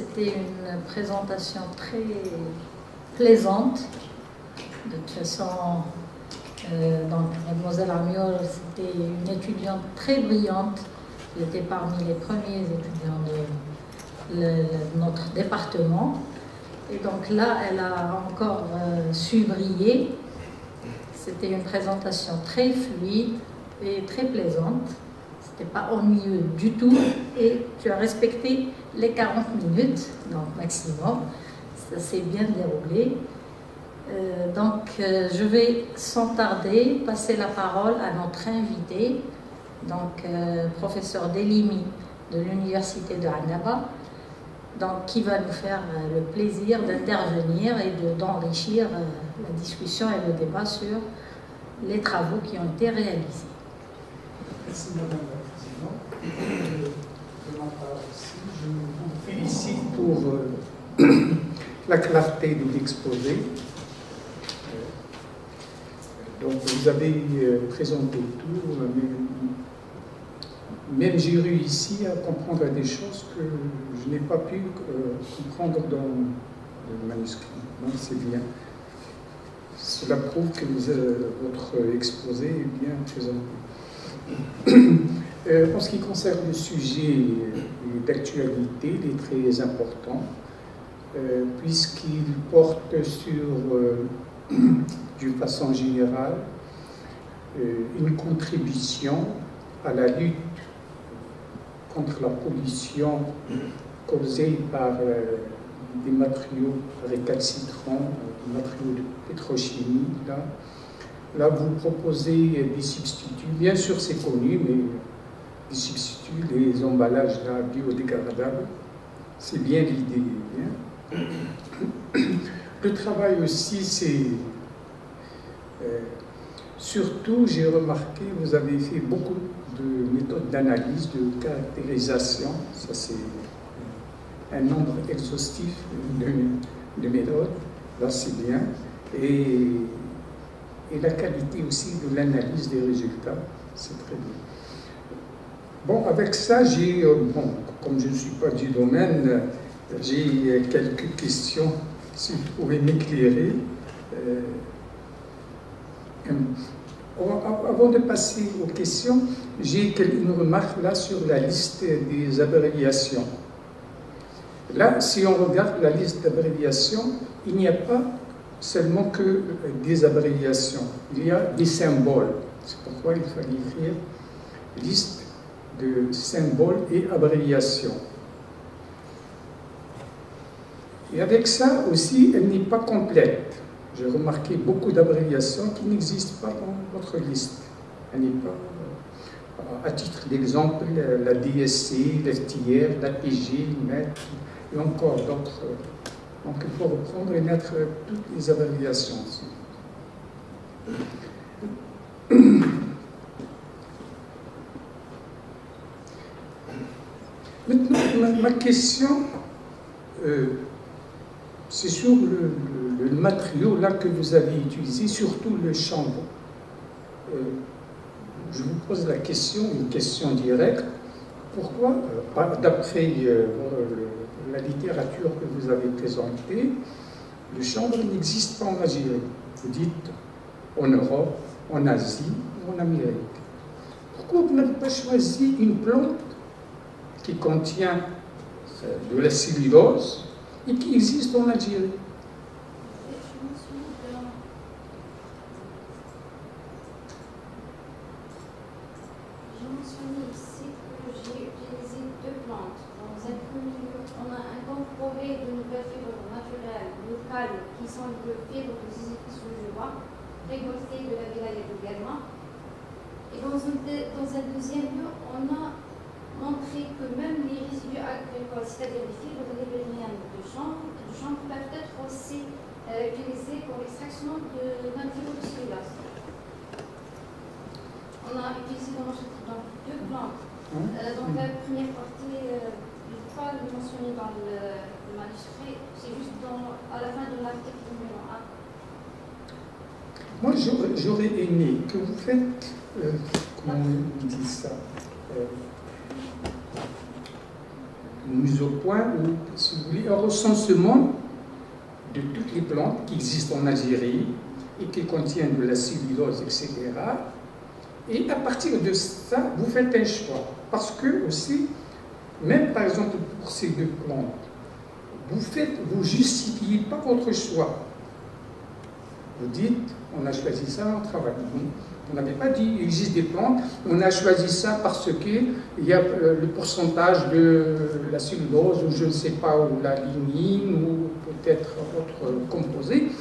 c'était une présentation très plaisante. De toute façon, euh, Mademoiselle Armiol, c'était une étudiante très brillante. Elle était parmi les premiers étudiants de notre département. Et donc là, elle a encore euh, su briller. C'était une présentation très fluide et très plaisante. Pas ennuyeux du tout. Et tu as respecté les 40 minutes, donc maximum. Ça s'est bien déroulé. Euh, donc, euh, je vais sans tarder passer la parole à notre invité, donc professeur Delimi de l'Université de Annaba donc, qui va nous faire euh, le plaisir d'intervenir et d'enrichir euh, la discussion et le débat sur les travaux qui ont été réalisés. Merci la Présidente. De ma part aussi, je vous félicite pour euh, la clarté de l'exposé. Donc vous avez présenté tout, même j'ai réussi à comprendre des choses que je n'ai pas pu euh, comprendre dans le manuscrit. Donc c'est bien. Cela prouve que votre exposé est bien présenté. Euh, en ce qui concerne le sujet d'actualité, il est très important, euh, puisqu'il porte sur, d'une façon générale, une contribution à la lutte contre la pollution causée par euh, des matériaux récalcitrants, euh, des matériaux de pétrochimie. Là vous proposez des substituts. Bien sûr, c'est connu, mais des substituts, les emballages biodégradables, c'est bien l'idée. Le travail aussi, c'est... Euh, surtout, j'ai remarqué, vous avez fait beaucoup de méthodes d'analyse, de caractérisation. Ça, c'est un nombre exhaustif de, méthodes. Là, c'est bien. Et, et, la qualité aussi de l'analyse des résultats, c'est très bien. Bon, avec ça, j'ai, euh, bon, comme je ne suis pas du domaine, j'ai quelques questions, si vous pouvez m'éclairer. Euh, avant de passer aux questions, j'ai une remarque là sur la liste des abréviations. Là, si on regarde la liste d'abréviations, il n'y a pas seulement que des abréviations, il y a des symboles. C'est pourquoi il fallait écrire liste de symboles et abréviations. Et avec ça aussi, elle n'est pas complète. J'ai remarqué beaucoup d'abréviations qui n'existent pas dans votre liste. Elle n'est pas à titre d'exemple, la DSC, l'FTR, l'APG, MET, et encore d'autres. Donc il faut reprendre et mettre toutes les abréviations. Maintenant, ma, question, euh, c'est sur le, matériau là que vous avez utilisé, surtout le chambre. Euh, je vous pose la question, une question directe. Pourquoi, euh, d'après euh, la littérature que vous avez présentée, le chanvre n'existe pas en Algérie Vous dites en Europe, en Asie ou en Amérique. Pourquoi vous n'avez pas choisi une plante qui contient euh, de la cellulose et qui existe en Algérie c'est-à-dire les fibres de l'ébénienne de chanvre, de chanvre peuvent être aussi euh, utilisées pour l'extraction d'un fibre de cellulose. On a utilisé dans, dans deux plantes. Hein euh, donc la première partie, euh, je crois le mentionner dans le, manuscrit, c'est juste dans, à la fin de l'article numéro 1. Moi, j'aurais aimé que vous faites, comment on dit ça une mise au point, ou si de toutes les plantes qui existent en Algérie et qui contiennent de la cellulose, etc. Et à partir de ça, vous faites un choix. Parce que aussi, même par exemple pour ces deux plantes, vous faites, vous justifiez pas votre choix. Vous dites, on a choisi ça, on travaille. On n'avait pas dit il existe des plantes, on a choisi ça parce qu'il y a euh, le pourcentage de la cellulose, ou je ne sais pas, ou la lignine, ou peut-être autre composé.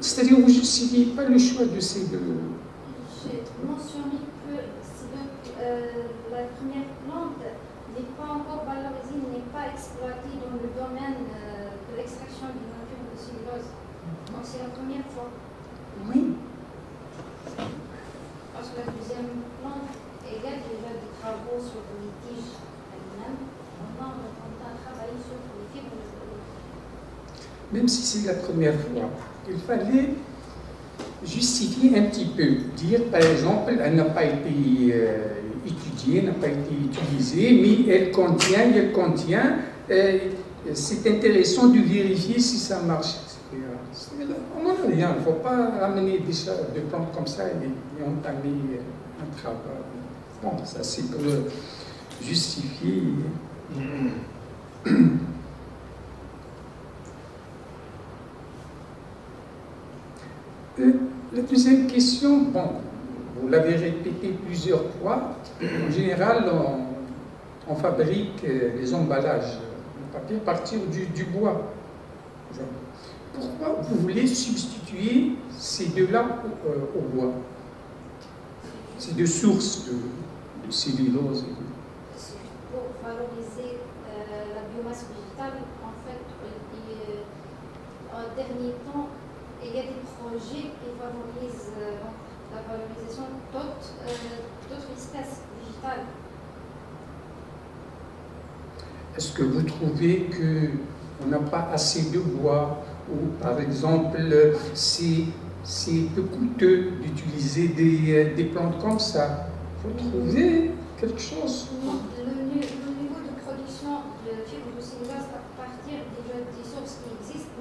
C'est-à-dire, vous ne justifiez pas le choix de ces deux. J'ai mentionné que euh, la première plante n'est pas encore valorisée, n'est pas exploitée dans le domaine euh, de l'extraction du de cellulose. Donc c'est la première fois. Oui. Même si c'est la première fois, il fallait justifier un petit peu, dire par exemple, elle n'a pas été euh, étudiée, n'a pas été utilisée, mais elle contient, elle contient, c'est intéressant de vérifier si ça marche, On n'en a rien, il ne faut pas amener des plantes comme ça et, entamer un travail. Bon, ça c'est pour justifier. Euh, la deuxième question, bon, vous l'avez répété plusieurs fois, en général, on, fabrique euh, les emballages de papier à partir du, bois. Pourquoi vous voulez substituer ces deux-là au, euh, bois? Ces deux sources de, cellulose Pour valoriser la biomasse végétale, en fait, en dernier temps, il y a des projets qui favorisent euh, la valorisation euh, d'autres espèces végétales. Est-ce que vous trouvez qu'on n'a pas assez de bois ou par exemple c'est peu coûteux d'utiliser des, euh, des, plantes comme ça. Vous trouvez quelque chose.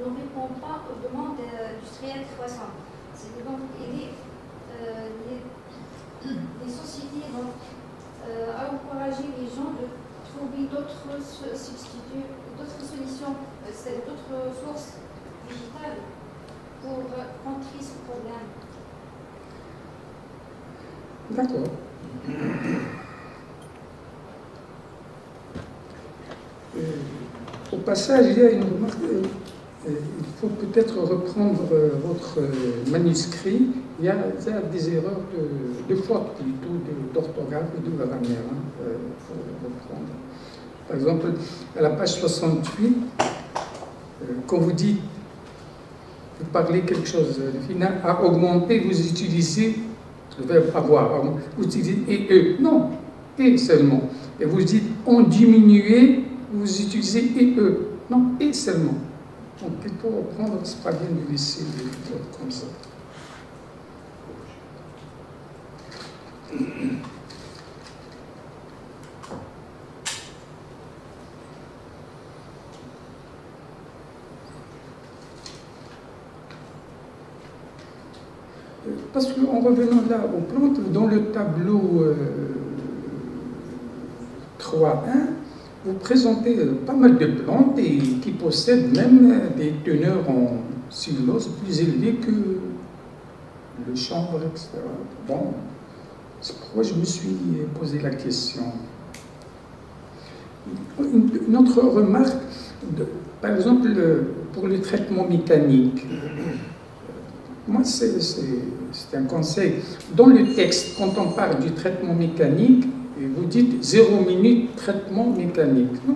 Ne répond pas aux demandes industrielles croissantes. C'est donc aider euh, les, sociétés donc, euh, à encourager les gens de trouver d'autres substituts, d'autres solutions, euh, c'est d'autres sources pour contrer ce problème. D'accord. au passage, il y a une remarque il faut peut-être reprendre euh, votre euh, manuscrit. Il y a, des erreurs de, faute plutôt d'orthographe et de grammaire. Hein, euh, reprendre. Par exemple, à la page 68, quand vous dites, vous parlez quelque chose de final, à augmenter, vous utilisez le verbe avoir. Vous utilisez et eux. Non, et seulement. Et vous dites en diminué, vous utilisez et eux. Non, et seulement. Donc plutôt reprendre, c'est pas bien de laisser les comme ça. Parce qu'en revenant là aux plantes, dans le tableau euh, 3.1, vous présentez euh, pas mal de plantes et qui possèdent même euh, des teneurs en cellulose plus élevées que le chanvre, etc. Bon, c'est pourquoi je me suis posé la question. Une autre remarque, par exemple, pour le traitement mécanique, moi, c'est un conseil. Dans le texte, quand on parle du traitement mécanique, vous dites zéro minute traitement mécanique. Non.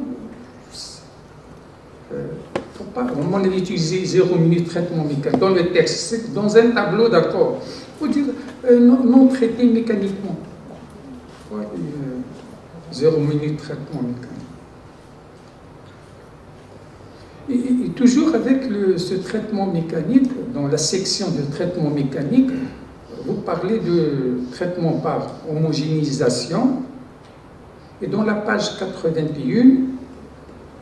Euh, faut pas vraiment utiliser zéro minute traitement mécanique dans le texte. C'est dans un tableau, d'accord. Faut dire euh, non, traité mécaniquement. Euh, zéro minute traitement mécanique? Et, toujours avec ce traitement mécanique, dans la section de traitement mécanique, vous parlez de traitement par homogénéisation Et dans la page 81,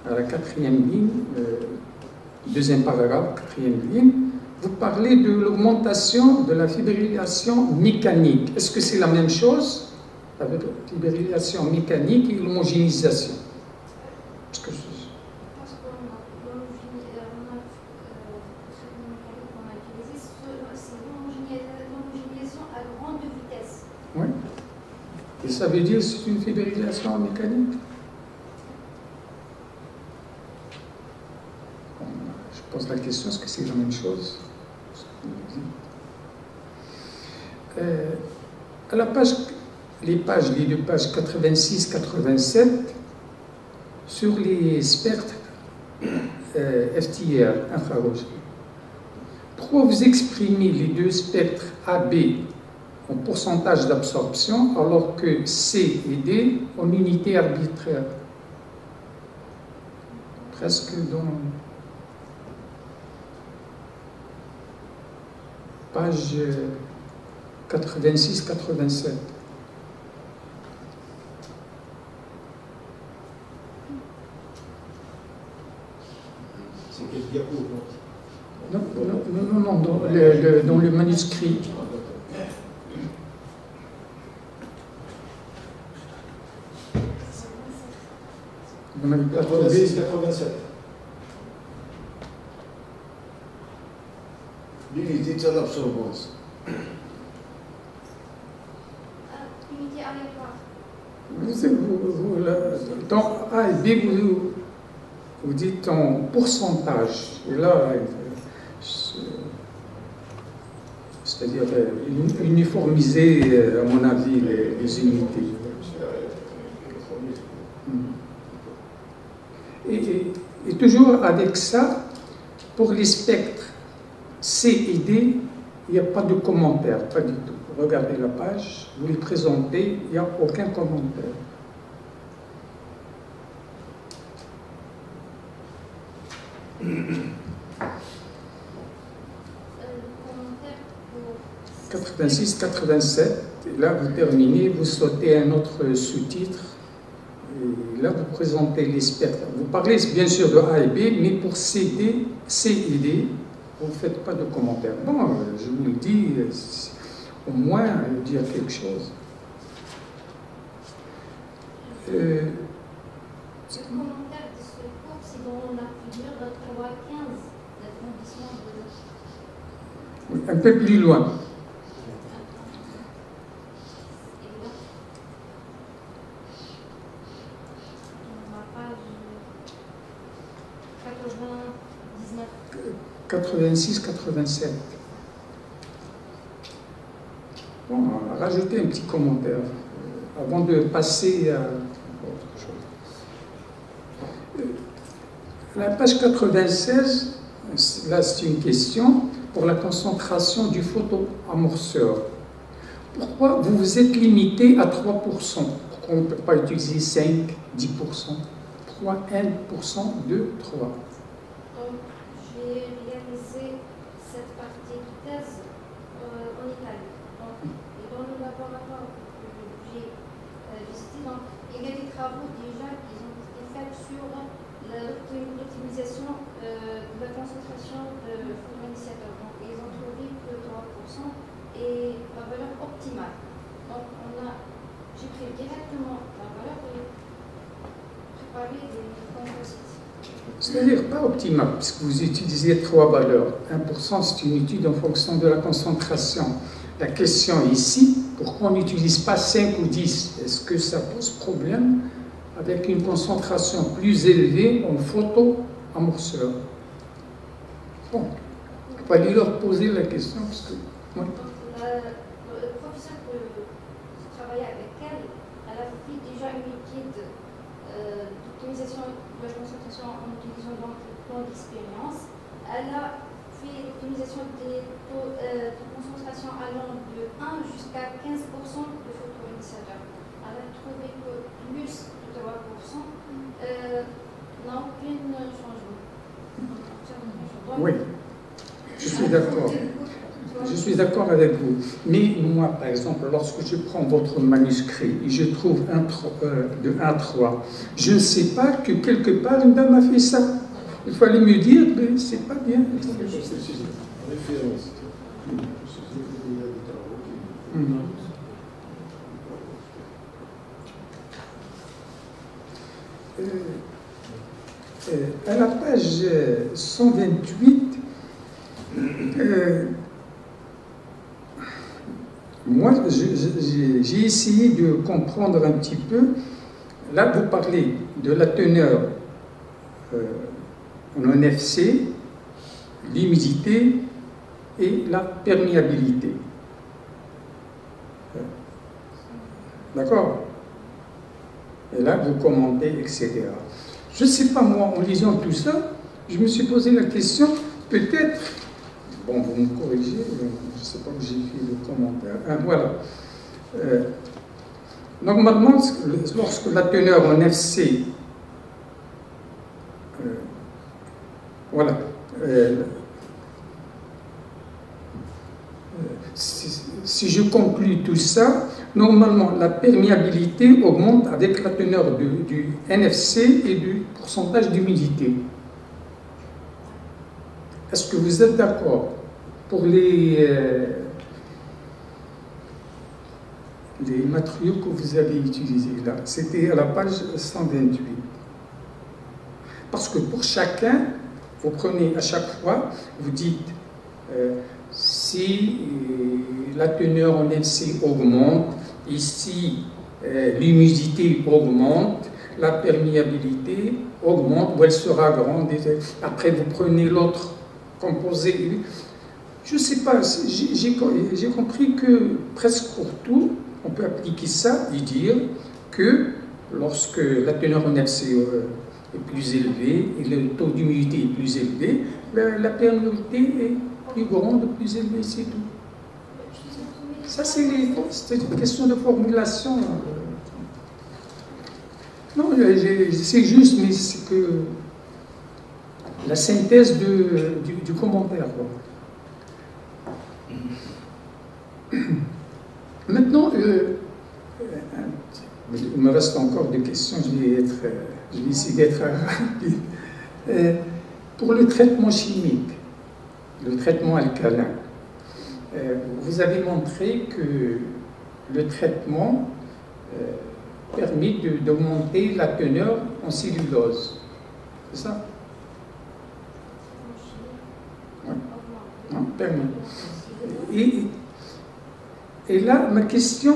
à la quatrième ligne, euh, deuxième paragraphe, quatrième ligne, vous parlez de l'augmentation de la fibrillation mécanique. Est-ce que c'est la même chose avec la fibrillation mécanique et l'homogénéisation? Parce que Parce qu'on a l'homogéné- on a, euh, ce mécanisme qu'on a utilisé, ce- c'est l'homogéné- l'homogénéisation à grande vitesse. Oui. Et ça veut dire c'est une fibrillation mécanique. Je pose la question, est-ce que c'est la même chose? Euh, À la page, les pages, les deux pages 86-87, sur les spectres euh, FTR, infrarouge, pourquoi vous exprimez les deux spectres AB en pourcentage d'absorption alors que C et D en unité arbitraire Presque dans page 86-87. C'est quel diapo non? Non, non, non, non, non, dans le, le- dans le manuscrit. Vous n'avez pas trouvé 86, 87. L'unité de l'absorbance. Ah, aléatoire. Vous, vous- vous- la- dans A et B, vous, vous dites en pourcentage. Et là, euh, c'est- c'est-à-dire euh, uni- uniformiser, euh, à mon avis, les, les unités. Et, et- avec ça, pour les spectres C et D, il n'y a pas de commentaire, pas du tout. Regardez la page, vous les présentez, il n'y a aucun commentaire. Euh, le commentaire pour 86-87, et là vous terminez, vous sautez un autre sous-titre, vous présentez les spectres. Vous parlez bien sûr de A et B, mais pour C, D, C et D, vous ne faites pas de commentaire. Bon, euh, je vous le dis, euh, au moins dire quelque chose. Euh, Le commentaire de ce cours, c'est dans la figure de 3.15, la condition de. un peu plus loin. Et là, on va page 99. 86-87. Bon, rajoutez un petit commentaire euh, avant de passer à autre chose. Euh, La page 96, c'est- là c'est une question pour la concentration du photoamorceur. Pourquoi vous vous êtes limité à 3% Pourquoi on ne peut pas utiliser 5, 10% Pourquoi 1%, 2, 3 Donc, j'ai réalisé cette partie de thèse euh, en Italie. Donc, et dans le laboratoire que j'ai euh, visité, donc, il y a des travaux déjà qui ont été faits sur la- euh, de la concentration de fotoinitiateurs. Donc, ils ont trouvé que 3% est la valeur optimale. Donc, on a, j'ai pris directement la valeur et préparé des composites. C'est-à-dire pas optimal, puisque vous utilisez trois valeurs. 1%, c'est une étude en fonction de la concentration. La question ici, pourquoi on n'utilise pas 5 ou 10 Est-ce que ça pose problème avec une concentration plus élevée en Bon, il fallait leur poser la question, le professeur que je travaillais avec elle, elle a fait déjà une étude euh, d'optimisation de la concentration en utilisant donc le plan d'expérience. Elle a fait l'optimisation des taux euh, de concentration allant de 1 jusqu'à 15% de photoinitiateurs. Elle a trouvé que plus de 3% euh, n'a aucun changement. Oui, je suis d'accord. Je suis d'accord avec vous. Mais moi, par exemple, lorsque je prends votre manuscrit et je trouve un euh, de 1 3, je ne sais pas que quelque part une dame a fait ça. Il fallait me dire, mais c'est pas bien. Euh, à la page 128, euh, moi, j'ai essayé de comprendre un petit peu. Là, vous parlez de la teneur en NFC, l'humidité et la perméabilité. D'accord? Et là, vous commentez, etc. Je ne sais pas, moi, en lisant tout ça, je me suis posé la question, peut-être, bon, vous me corrigez, je ne sais pas où j'ai fait le commentaire. Ah, voilà. Euh, normalement, lorsque la teneur en FC, euh, voilà, euh, si, je conclus tout ça, normalement la perméabilité augmente avec la teneur du, NFC et du pourcentage d'humidité. Est-ce que vous êtes d'accord pour les, euh, matériaux que vous avez utilisés là? C'était à la page 128. Parce que pour chacun, vous prenez à chaque fois, vous dites euh, si euh, la teneur en FC augmente, ici euh, l'humidité augmente, la perméabilité augmente ou elle sera grande. Après, vous prenez l'autre composé. Je ne sais pas, j'ai compris que presque pour tout, on peut appliquer ça et dire que lorsque la teneur en FC euh, est plus élevée et le taux d'humidité est plus élevé, la perméabilité est plus grande, plus élevée, c'est tout. Ça, c'est une question de formulation. Non, c'est juste, mais c'est que la synthèse du, commentaire. Maintenant, euh, il me reste encore des questions, je vais, être, je vais essayer d'être rapide. Euh, pour le traitement chimique, le traitement alcalin. Euh, vous avez montré que le traitement euh, permet d'augmenter la teneur en cellulose. C'est ça? Et, là, ma question,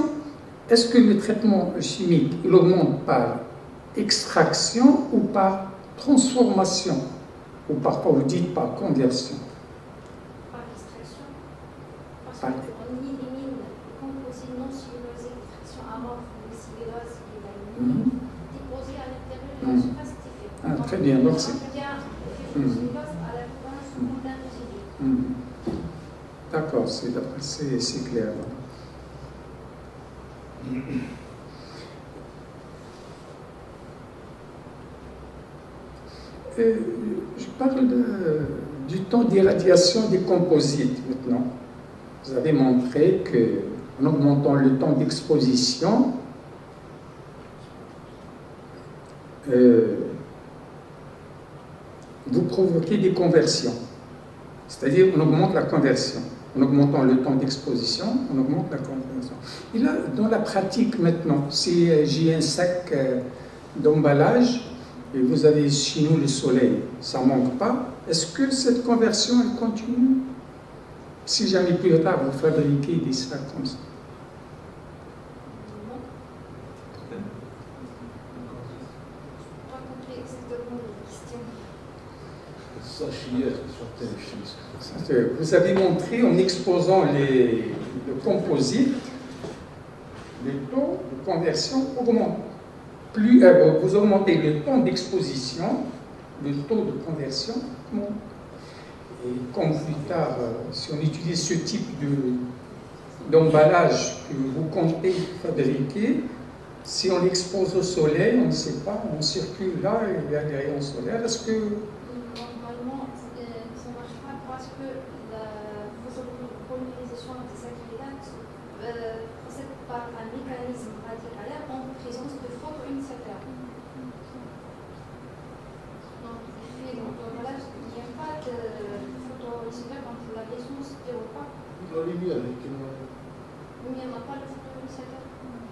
est-ce que le traitement chimique, il augmente par extraction ou par transformation Ou parfois vous dites par conversion on élimine le composé non cellulosé d'extraction avant le cellulose qui est éliminé, déposé à l'intérieur de la Mhm. surface typique. Ah, très bien, donc on c'est- de Mhm. cellulose à la formation d'un résidu. Hmm. D'accord, c'est c'est c'est clair. Je parle de- du temps d'irradiation des composites maintenant. Vous avez montré que en augmentant le temps d'exposition, euh, vous provoquez des conversions. C'est-à-dire on augmente la conversion. En augmentant le temps d'exposition, on augmente la conversion. Et là, dans la pratique maintenant, si j'ai un sac euh, d'emballage et vous avez chez nous le soleil, ça ne manque pas, est-ce que cette conversion, elle continue? Si jamais plus tard, vous fabriquez des sacs comme ça. Vous avez montré en exposant les, le composite, le taux de conversion augmente. Plus euh, vous augmentez le temps d'exposition, le taux de conversion monte. Et comme plus tard, euh, si on utilise ce type de- d'emballage que vous comptez fabriquer, si on l'expose au soleil, on ne sait pas, on circule là il y a des rayons solaires. Est-ce que Normalement, euh, ça ne marche pas parce que la phosphorylisation acrylates euh, procèdent par un mécanisme radicalaire en présence de photoinitiateurs. Donc, il donc, voilà, il n'y a pas de photoinitiateur quand la liaison se déroule pas. La lumière, qui Mais il n'y en a pas de photoinitiateur.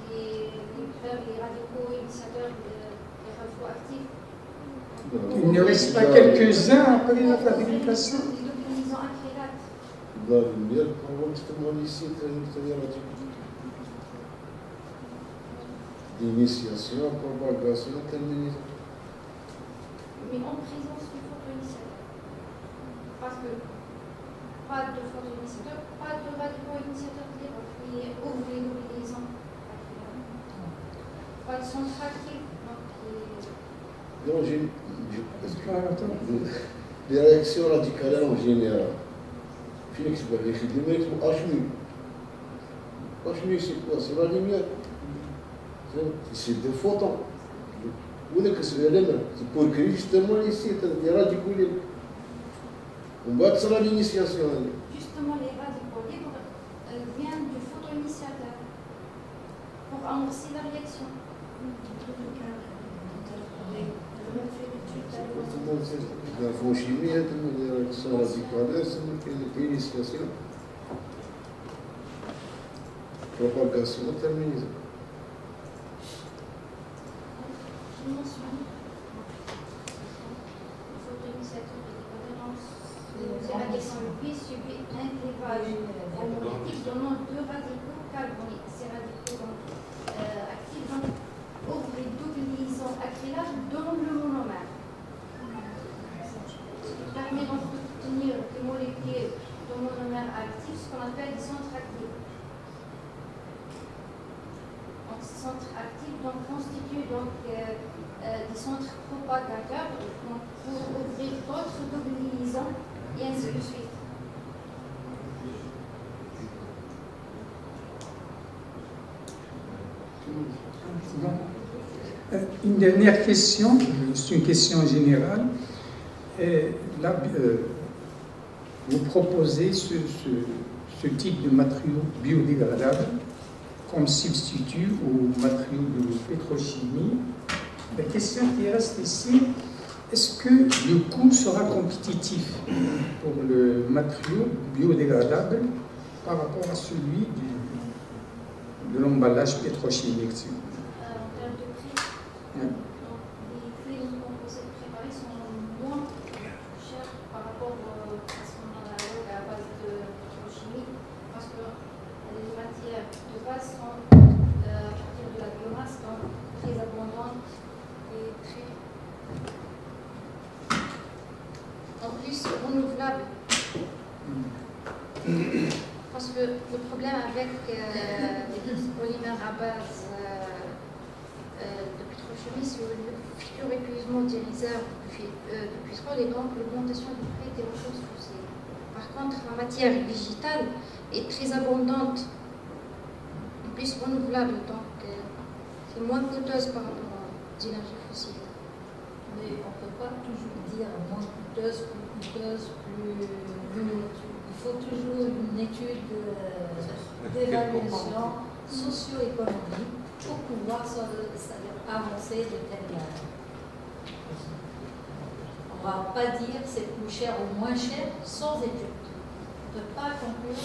Les, les, les radicaux initiateurs, les, les radioactifs. Il ne reste pas quelques-uns après trajectoire radicale. D'initiation, propagation, terminaison. mais en présence du photoinitiateur. Parce que pas de photoinitiateur, pas de radioinitiateur libre qui ouvre les mobilisants. De. Donc, Non, Ah, attends. Les réactions radicales en général. Phoenix va des mecs pour HMU. HMU, c'est quoi? C'est la lumière. C'est- C'est des photons. Vous voulez que c'est l'élément C'est pour que justement ici, il y a radicaux libres. On va être sur l'initiation. Justement, les radicaux libres euh, viennent du photoinitiateur pour amorcer la réaction. L'infochimie, les réactions radicales, c'est l'initiation. Propagation, terminaison. Je mentionne le photoinitiateur et les cohérences de la radiation UV subit un clivage homolytique donnant deux radicaux carboniques. Ces radicaux donc, euh, actifs donc, ouvrent les doubles liaisons acrylates dans le monomère. Ça permet donc d'obtenir des molécules de monomère actifs, ce qu'on appelle des centres actifs. Donc, ces centres actifs donc, constituent donc, euh, euh, des centres propagateurs donc, pour ouvrir d'autres doubles liaisons et ainsi de suite. Bon. Euh, Une dernière question, c'est une question générale. Là, euh, vous proposez ce, type de matériaux biodégradables comme substitut aux matériaux de pétrochimie. La question qui reste ici, est-ce que le coût sera compétitif pour le matériau biodégradable par rapport à celui de l'emballage pétrochimique s'il vous plaît Euh, en termes de prix, Ouais. donc, les huiles composées préparées sont moins chères par rapport euh, à ce qu'on a à base de chimie parce que les matières de base sont euh, à partir de la biomasse donc très abondantes et très en plus renouvelables. Parce que le problème avec euh, les polymères à base euh, euh, de pétrochimie, c'est le futur épuisement des réserves de, fi- euh, de pétrole et donc l'augmentation du prix des ressources fossiles. Par contre, la matière végétale est très abondante, et plus renouvelable, donc euh, c'est moins coûteuse par rapport aux énergies fossiles. Mais on ne peut pas toujours dire moins coûteuse, plus coûteuse, plus. Il faut toujours une étude euh, d'évaluation socio-économique pour pouvoir avancer de telle. On ne va pas dire c'est plus cher ou moins cher sans étude. Ne pas conclure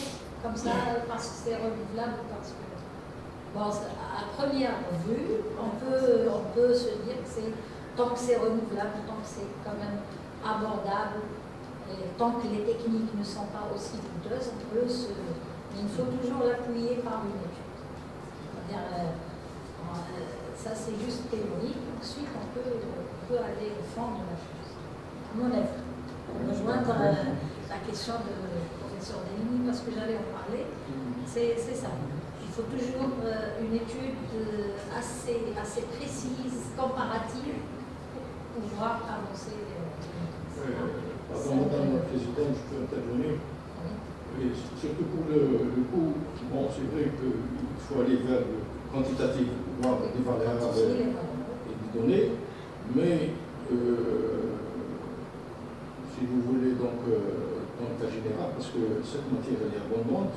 comme ça parce que c'est renouvelable, parce que. Bon, à première vue, on peut, on peut se dire que c'est tant que c'est renouvelable, tant que c'est quand même abordable, et tant que les techniques ne sont pas aussi coûteuses, on peut se. Mais il faut toujours l'appuyer par une étude. Euh, euh, ça c'est juste théorique, ensuite on peut, on peut aller au fond de la chose. À mon avis, rejoindre euh, la question de professeur Deligny, parce que j'allais en parler, c'est c'est ça. Il faut toujours euh, une étude euh, assez, assez précise, comparative, pour pouvoir avancer. euh, Pardon, Madame la Présidente, je peux intervenir. Et surtout pour le, le coût, bon, c'est vrai qu'il faut aller vers le quantitatif, voir des valeurs. et des données, mais euh, si vous voulez donc euh, général, parce que cette matière elle est abondante,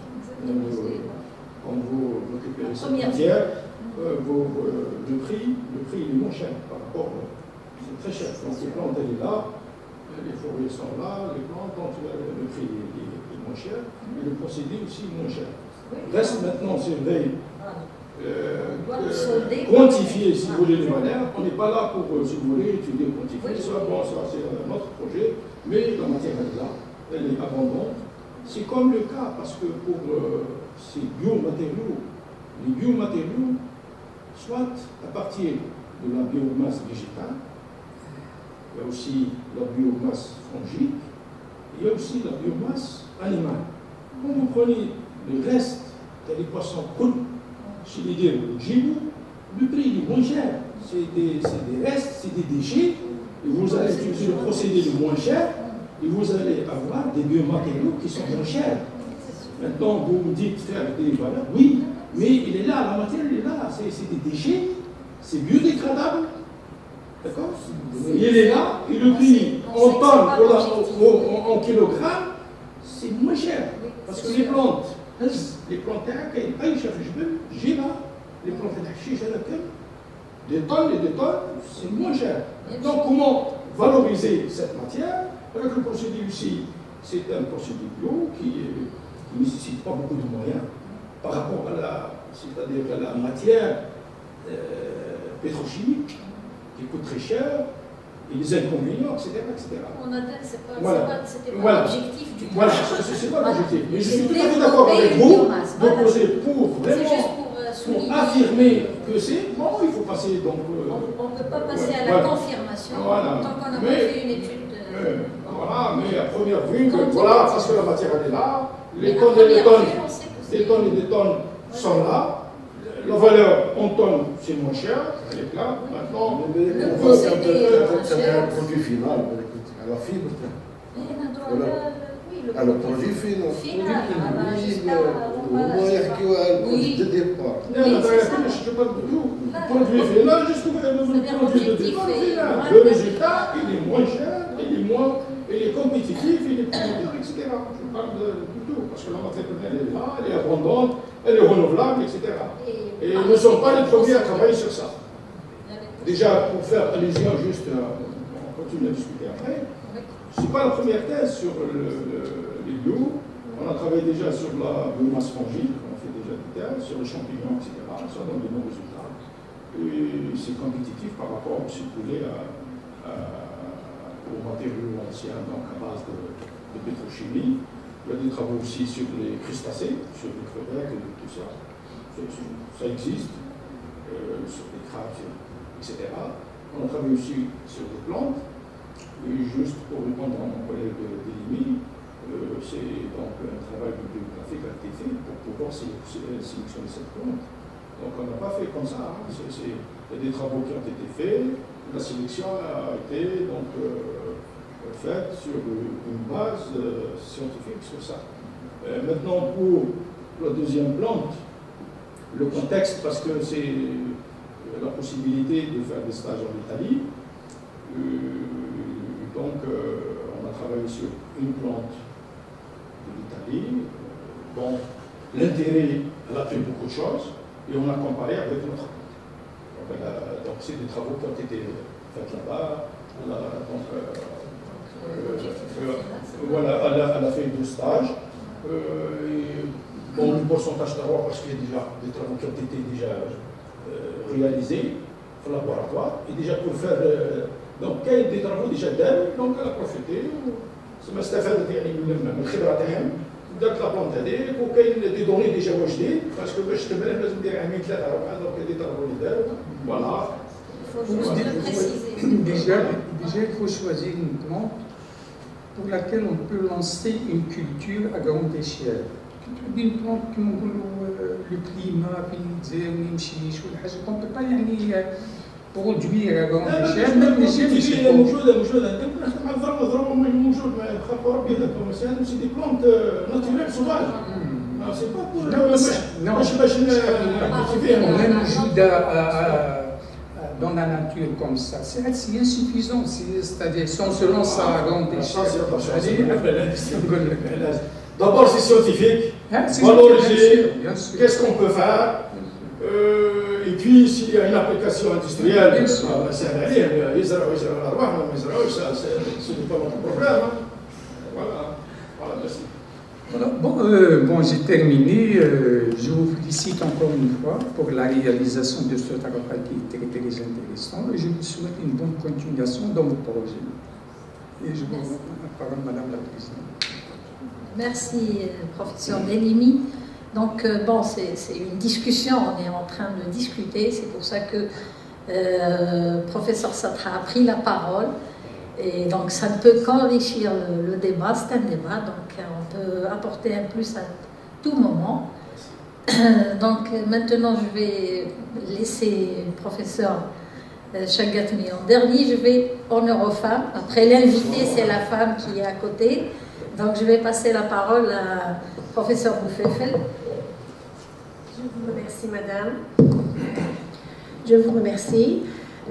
quand vous récupérez cette matière, euh, le, prix, le prix est moins cher par rapport, c'est très cher. Donc les plantes, elles sont là, les fourrures sont là, les plantes, donc le prix est, moins cher, et le procédé aussi est moins cher. Reste maintenant, c'est vrai, euh, euh, quantifier, si vous voulez, les manières. On n'est pas là pour, euh, si vous voulez, étudier, quantifier. Ça, bon, ça c'est notre projet, mais la matière est là, elle est abondante. C'est comme le cas, parce que pour ces biomatériaux, les biomatériaux, soit à partir de la biomasse végétale, il y a aussi la biomasse fongique, il y a aussi la biomasse animale. Quand vous prenez le reste des poissons coulent, chez les dire le prix est moins cher. C'est des, restes, c'est des déchets, et vous allez utiliser le procédé le moins cher, et vous allez avoir des biomatériaux qui sont moins chers. Maintenant, vous me dites faire des valeurs, oui, mais il est là, la matière, elle est là, c'est des déchets, c'est biodégradable. D'accord? Il est là, et le prix en tonnes, en, kilogrammes, c'est moins cher. Parce que les plantes, les plantes j'ai là, les plantes des tonnes et des tonnes, c'est moins cher. Donc comment valoriser cette matière? Avec le procédé ici, c'est un procédé bio qui ne nécessite pas beaucoup de moyens par rapport à la, c'est-à-dire à la matière euh, pétrochimique qui coûte très cher, et les inconvénients, etc. etc. On a c'est pas, voilà. pas voilà. l'objectif du Voilà, c'est pas l'objectif. Mais je suis tout à fait d'accord avec vous de poser pour vraiment pour, euh, pour, affirmer que c'est bon, il faut passer donc. Euh, on ne peut pas passer à la confirmation tant qu'on n'a pas fait une étude. Euh, voilà, mais à première vue, voilà, parce que la matière elle est là, les tonnes et les tonnes, les tonnes et les tonnes sont là. La valeur en tonnes, c'est moins cher, elle est là. Maintenant, on veut c'est un produit final, à la fibre. Alors, produit final. وما يحكيوها البرودوي دو ديبار لا ما تعرفينش جو با برودوي فينال جوست برودوي دو ديبار فينال لو ريزولتا il est moins cher il est moins il est compétitif il est dur etc je parle de, tout parce que la matière première est là elle est abondante elle est renouvelable etc et nous ne sommes pas les premiers à travailler sur ça déjà pour faire allusion juste on continue à discuter après c'est pas la première thèse sur le, le, les bio on a travaillé déjà sur la biomasse fongique, on fait déjà des thèses, sur les champignons, etc. Ça donne de bons résultats. Et c'est compétitif par rapport, si vous voulez, aux matériaux anciens, donc à base de, pétrochimie. Il y a des travaux aussi sur les crustacés, sur les crevettes et tout ça. Ça, existe, euh, sur les crabes, etc. On a travaillé aussi sur des plantes. Et juste pour répondre à mon collègue Delimi, euh, c'est donc un travail bibliographique a été fait pour pouvoir sélectionner cette plante. Donc on n'a pas fait comme ça. Hein. il y a des travaux qui ont été faits. La sélection a été donc euh, faite sur une base euh, scientifique sur ça. maintenant pour la deuxième plante, le contexte, parce que c'est la possibilité de faire des stages en Italie. donc on a travaillé sur une plante l'Italie. Bon, l'intérêt, elle a fait beaucoup de choses et on a comparé avec notre. Donc, c'est des travaux qui ont été faits là-bas. Donc, euh, euh, voilà, elle a, elle a, fait deux stages. Euh, et, bon, le pourcentage d'avoir parce qu'il y a déjà des travaux qui ont été déjà réalisés au laboratoire. Et déjà pour faire. donc, il y a des travaux déjà d'elle, donc elle a profité. ما استفادت يعني من الخبره تاعهم دارت لا بلونت هذيك وكاين دي دوني ديجا واجدين باسكو باش تبان لازم دير عامين ثلاثه اربعه دونك دي طلبوا اللي داروا voilà. Déjà, il faut choisir une plante pour laquelle on peut lancer une culture à grande échelle. une plante euh, le climat, euh, on ne peut pas euh, produire à grande échelle, C'est des plantes naturelles, sauvages. Non, c'est pas pour. Non, non, non j'imagine. on aime Judas dans la nature comme ça. C'est insuffisant, c'est-à-dire si on se lance à ah, grande échelle. D'abord, c'est scientifique, hein, valoriser, qu'est-ce qu'on peut faire, euh, et puis s'il y a une application industrielle, ah, ben, c'est à dire, euh, ce n'est pas notre problème. Hein. Voilà. Bon, euh, bon j'ai terminé. Euh, je vous félicite encore une fois pour la réalisation de ce travail qui est très, intéressant et je vous souhaite une bonne continuation dans vos projets. Et je vous rends la parole, Madame la Présidente. Merci, euh, professeur Delimi. Donc, bon, c'est c'est une discussion, on est en train de discuter, c'est pour ça que euh, professeur Satra a pris la parole. Et donc, ça ne peut qu'enrichir le, débat, c'est un débat, donc euh, on peut apporter un plus à tout moment. Donc, euh, maintenant, je vais laisser le professeur euh, Chagatmi en dernier. Je vais honneur aux femmes. Après, l'invité, c'est la femme qui est à côté. Donc, je vais passer la parole à professeur Bouffefel. Je vous remercie, madame. Je vous remercie.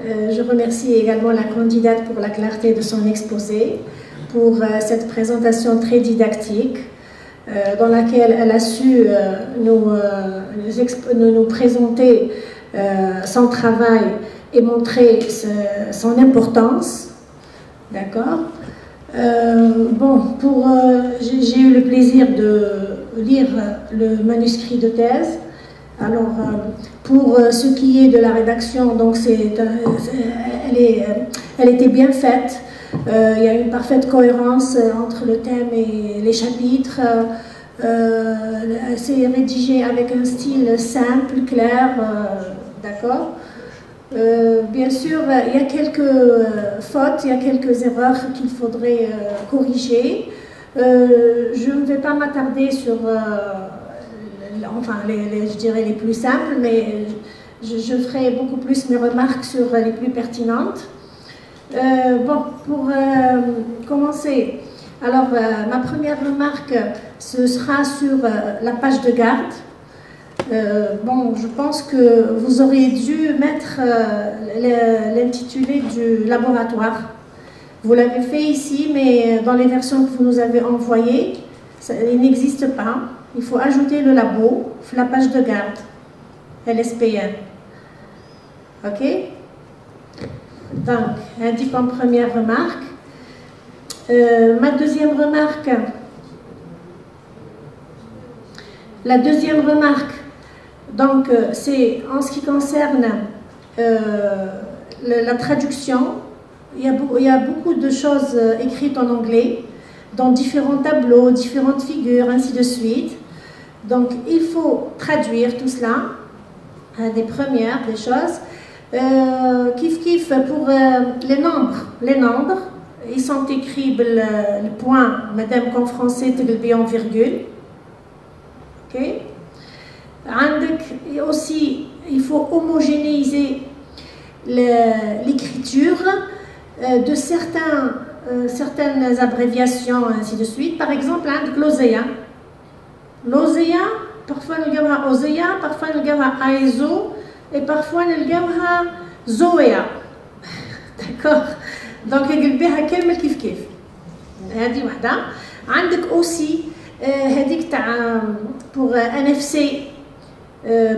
Euh, je remercie également la candidate pour la clarté de son exposé, pour euh, cette présentation très didactique, euh, dans laquelle elle a su nous, nous présenter son travail et montrer son importance. D'accord? Bon, pour, j'ai eu le plaisir de lire le manuscrit de thèse. Alors, euh, pour euh, ce qui est de la rédaction, donc euh, elle, est, elle était bien faite. Il y a une parfaite cohérence entre le thème et les chapitres. Euh, c'est rédigé avec un style simple, clair, d'accord bien sûr, il y a quelques fautes, il y a quelques erreurs qu'il faudrait corriger. Je ne vais pas m'attarder sur, enfin, je dirais les plus simples, mais je, ferai beaucoup plus mes remarques sur les plus pertinentes. Euh, bon, pour euh, commencer, alors euh, ma première remarque, ce sera sur la page de garde. Bon, je pense que vous auriez dû mettre l'intitulé du laboratoire. Vous l'avez fait ici, mais dans les versions que vous nous avez envoyées, il n'existe pas. Il faut ajouter le labo, la page de garde, LSPN. OK? Donc, indique en première remarque. Euh, ma deuxième remarque, la deuxième remarque, donc, euh, c'est en ce qui concerne euh, la traduction. Il y, a beaucoup, de choses écrites en anglais, dans différents tableaux, différentes figures, ainsi de suite. Donc, il faut traduire tout cela, hein, des premières, des choses. Euh, kif kif pour euh, les nombres. Les nombres, ils sont écrits le, le point, madame qu'en français, تقلبي en virgule. Ok عندك et aussi, il faut homogénéiser le- l'écriture euh, de certains, euh, certaines abréviations, ainsi de suite. Par exemple, عندك l'oséa. لوزيا parfois نلقاوها اوزيا parfois نلقاوها ايزو et parfois نلقاوها زويا داكوغ دونك نقلبيها كلمه كيف كيف هذه وحده عندك اوسي هذيك تاع بوغ ان اف سي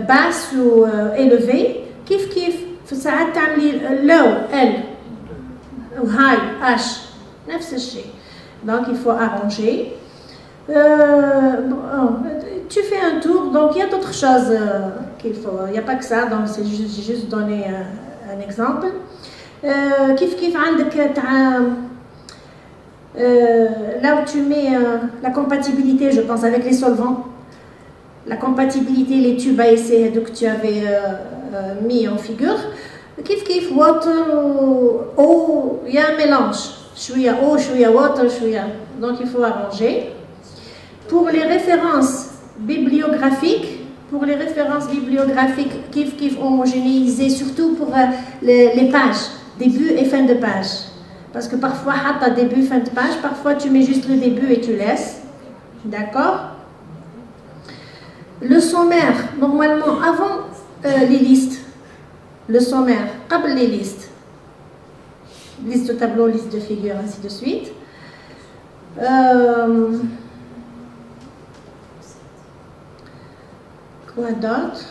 باس و اليفي كيف كيف في ساعات تعملي لو ال وهاي اش نفس الشيء. دونك il ارونجي Euh, oh, tu fais un tour, donc il y a d'autres choses euh, qu'il faut. Il n'y a pas que ça, donc c'est juste, juste donné un, un exemple. kif kif, là où tu mets la compatibilité, je pense, avec les solvants, la compatibilité, les tubes à essai que tu avais mis en figure. Kif kif, water, eau, oh, il y a un mélange. Chouïa eau, oh, chouïa water, chouïa. Donc il faut arranger. Pour les références bibliographiques, pour les références bibliographiques, kif kif homogénéisées, surtout pour euh, les, pages, début et fin de page. Parce que parfois, tu début, fin de page, parfois tu mets juste le début et tu laisses. D'accord? Le sommaire, normalement, avant euh, les listes, le sommaire, après les listes, liste de tableau, liste de figures, ainsi de suite. Euh, Quoi d'autre?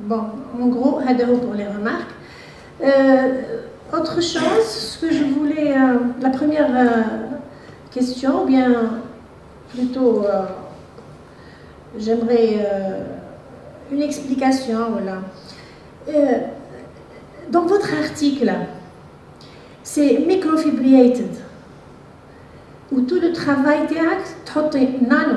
Bon, en gros, pour les remarques. Euh, autre chose, ce que je voulais, euh, la première euh, question, ou bien plutôt, j'aimerais une explication, voilà. dans votre article, c'est microfibrillated, où tout le travail est nano.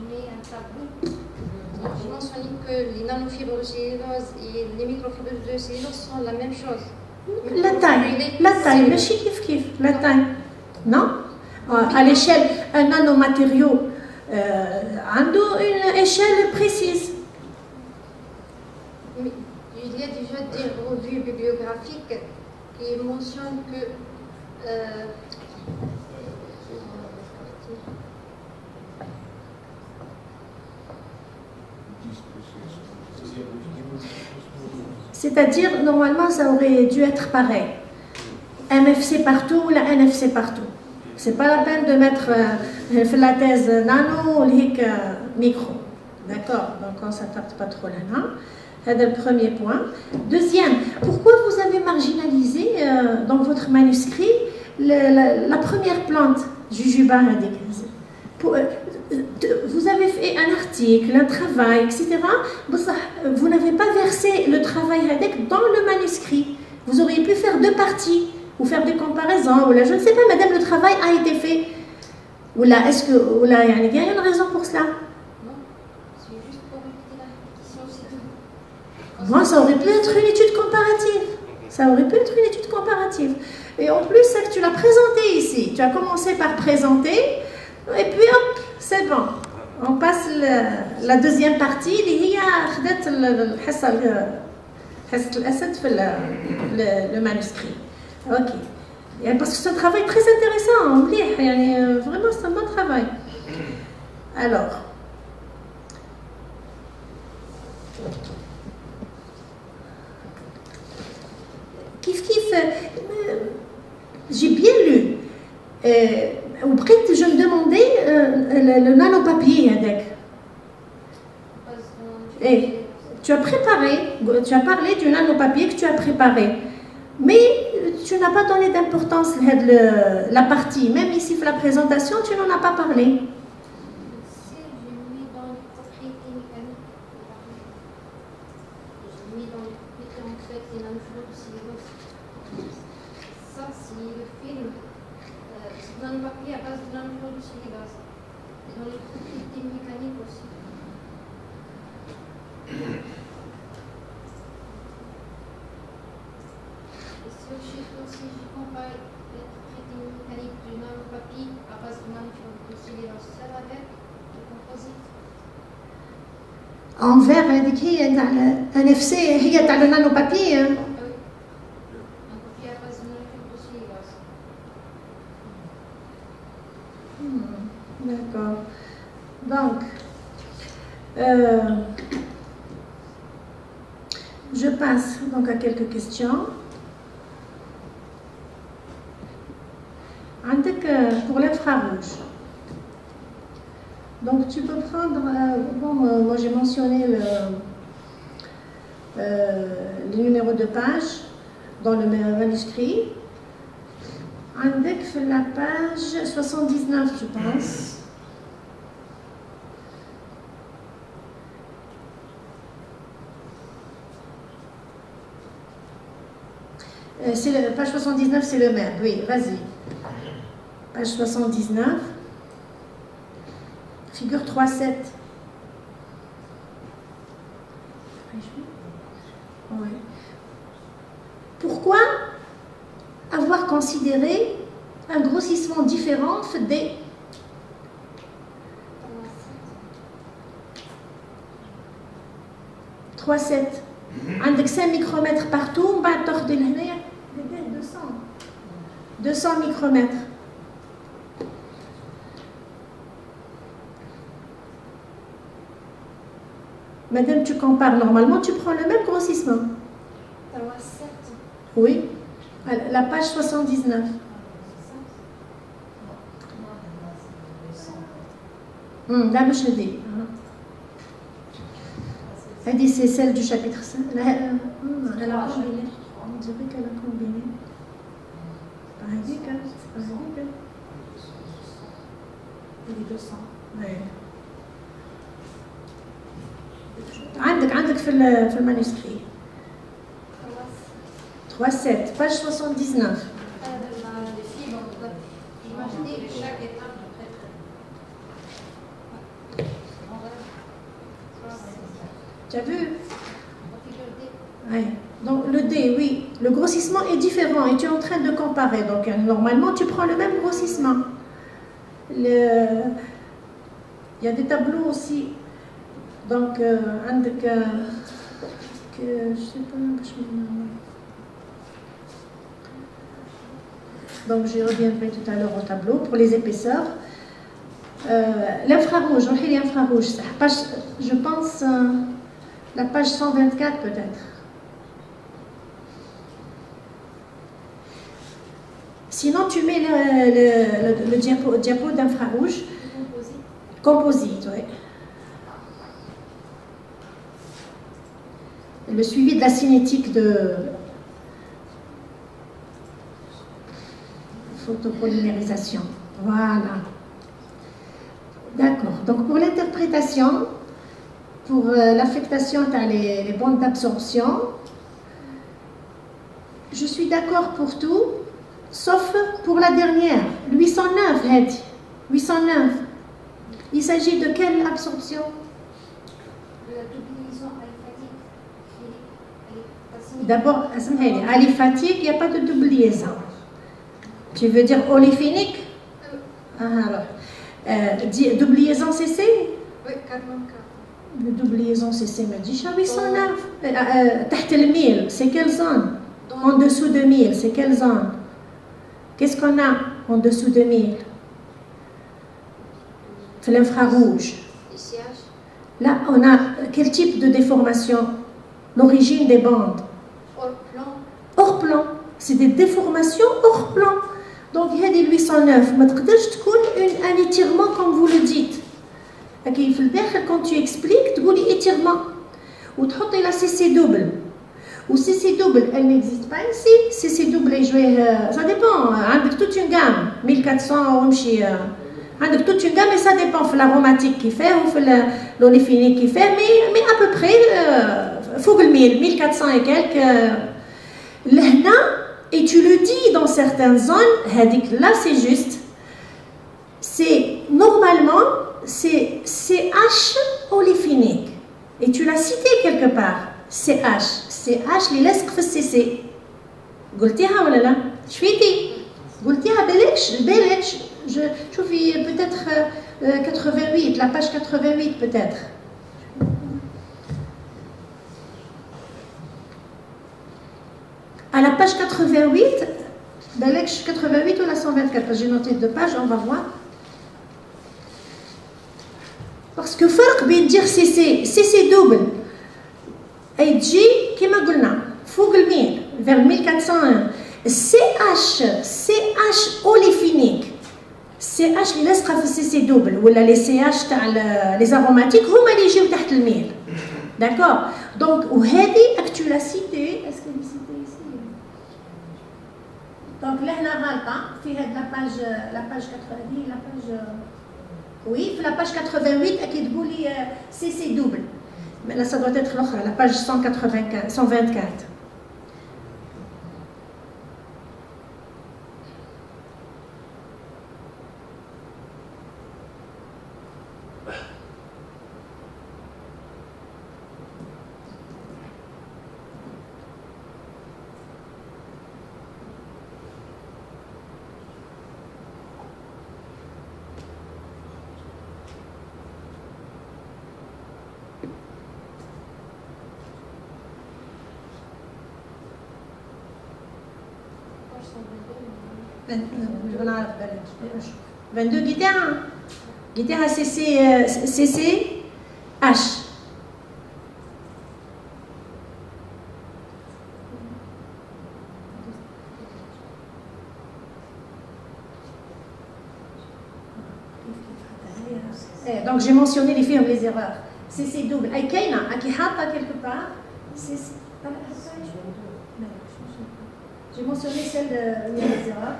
micro pourquoi les nanofibres de cellulose et les microfibres de cellulose sont la même chose. La taille, la taille, le kif kif, la taille. Non? À l'échelle, un nanomatériau euh, a une échelle précise. il y a déjà des revues bibliographiques qui mentionnent que euh, C'est-à-dire, normalement, ça aurait dû être pareil. MFC partout ou la NFC partout. C'est pas la peine de mettre euh, la thèse nano ou euh, micro. D'accord? Donc on ne s'attarde pas trop là. C'est le premier point. Deuxième, pourquoi vous avez marginalisé euh, dans votre manuscrit la, première plante, Jujuba pour, vous avez fait un article, un travail, etc. Vous n'avez pas versé le travail dans le manuscrit. Vous auriez pu faire deux parties, ou faire des comparaisons, ou là, je ne sais pas, madame, le travail a été fait. Ou là, est-ce que, ou là, il y a une raison pour cela? Moi, ça aurait pu être une étude comparative. Ça aurait pu être une étude comparative. Et en plus, que tu l'as présenté ici. Tu as commencé par présenter, et puis hop, c'est bon. On passe la, la deuxième partie اللي هي خدت الحصة حصة الأسد في le, le manuscrit. Ok. Parce que c'est un travail très intéressant, مليح vraiment c'est un bon travail. Alors, kif kif, j'ai bien lu. euh, demandais euh, le, nanopapier avec. Et tu as préparé, tu as parlé du nanopapier que tu as préparé, mais tu n'as pas donné d'importance à la partie. Même ici, la présentation, tu n'en as pas parlé. NFC هي talonanopathy. Hein. Hmm, D'accord. Donc, euh, je passe donc à quelques questions. Pour l'infrarouge, donc tu peux prendre, euh, bon, moi j'ai mentionné le, les numéros de page dans le manuscrit. Avec la page 79, je pense. c'est la page 79, c'est le même. Oui, vas-y. Page 79. Figure 3.7. Pourquoi avoir considéré un grossissement différent des 3 7 عندك 5 micromètres partout ومن بعد تاخذ لهنايا 200 200 micromètres Madame, tu compares normalement, tu prends le même grossissement. Oui, la page 79. Hum, là, je dis. Elle dit c'est celle du chapitre 5. Elle a combiné. On dirait qu'elle a combiné. Pas c'est pas Il est 200. Oui. عندك عندك في في المانuscrit 3 7 page 79 Tu as vu? Donc le D, oui, le grossissement est différent et tu es en train de comparer. Donc euh, normalement, tu prends le même grossissement. Le... Il y a des tableaux aussi. Donc, euh, que, je sais pas, donc j'y reviendrai tout à l'heure au tableau pour les épaisseurs. Euh, l'infrarouge, on l'infrarouge, je pense euh, la page 124 peut-être. Sinon, tu mets le, diapo, diapo d'infrarouge. Composite. Composite, oui. Le suivi de la cinétique de photopolymérisation. Voilà. D'accord. Donc pour l'interprétation, pour euh, l'affectation, tu as les, bandes d'absorption. Je suis d'accord pour tout, sauf pour la dernière, 809, Hedi. 809. Il s'agit de quelle absorption? D'abord, aliphatique, il n'y a pas de double liaison. Tu veux dire oléphénique ah, alors. Euh, double liaison CC Oui, 44. Le double liaison CC me dit, Chabi euh, euh, le 1000, c'est quelle zone? En dessous de 1000, c'est quelle zone? Qu'est-ce qu'on a en dessous de 1000 C'est l'infrarouge. Là, on a quel type de déformation? L'origine des bandes Hors plan. Hors plan. C'est des déformations hors plan. Donc, il y a des 809. Mais un étirement comme vous le dites. Quand tu expliques, dis étirement. Ou tu la CC double. Ou CC double, elle n'existe pas ici. CC double est joué. Euh, ça dépend. Avec toute une gamme. 1400 ou avec toute une gamme, et ça dépend de l'aromatique fait ou de l'oléphénique qu'il fait. Mais, mais à peu près, faut que le 1000, 1400 et quelques. Là, et tu le dis dans certaines zones, là c'est juste, c'est normalement, c'est CH polyphonique. Et tu l'as cité quelque part, CH. CH les laisse في السي سي قلتيها ولا لا شفيتي قلتيها بلاش بلاش شوفي peut-être 88 la page 88 peut-être À la page 88, Balex 88 ou la 124, j'ai noté deux pages, on va voir. Parce que فرق بين dire CC, CC double, et G, كما قلنا فوق الميل, vers 1401. CH, CH oléphinique. CH اللي لاصقه في CC double ولا les CH تاع les aromatiques هما اللي يجيو تحت الميل. D'accord Donc وهذه tu l'as cité, est-ce que donc là, on a في هاد la page la page 80 la page oui في la page 88 اكيد تقولي سي سي double. mais là ça doit être l'autre la page 184 22 guitare guitare CC CC H Eh, donc j'ai mentionné les firmes, les erreurs. CC double. Aïe, Kaina, qui quelque part? J'ai mentionné celle de erreurs.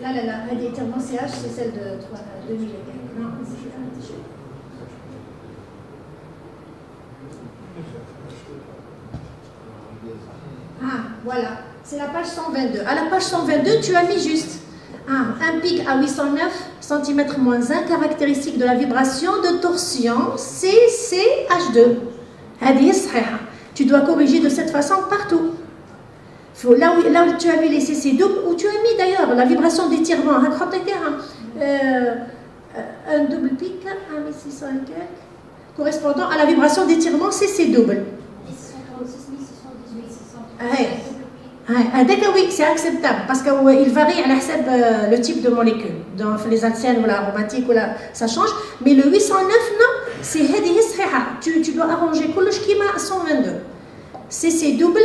Là, là, là, la CH, c'est celle de 2000 Non, Ah, voilà, c'est la page 122. À la page 122, tu as mis juste un pic à 809 cm moins 1, caractéristique de la vibration de torsion CCH2. Tu dois corriger de cette façon partout. Là où, là où tu as mis les CC double, où tu as mis d'ailleurs la vibration d'étirement, euh, un double pic, 1600 correspondant à la vibration d'étirement CC double. Oui, c'est acceptable parce qu'il varie euh, le type de molécule. Les alcènes ou l'aromatiques, ça change. Mais le 809, non, c'est tu, tu dois arranger le schéma à 122. C'est c'est double,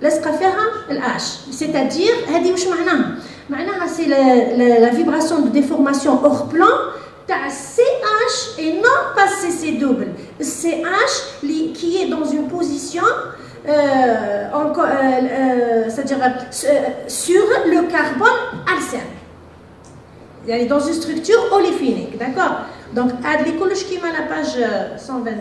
laisse faire H. C'est-à-dire, c'est la, la vibration de déformation hors plan CH et non pas CC double. CH qui est dans une position euh, euh, euh, sur le carbone est dans une structure oléphinique, d'accord? Donc, les qui à la page 122.